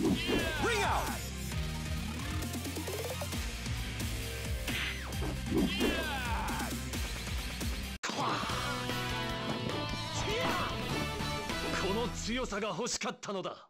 この強さが欲しかったのだ。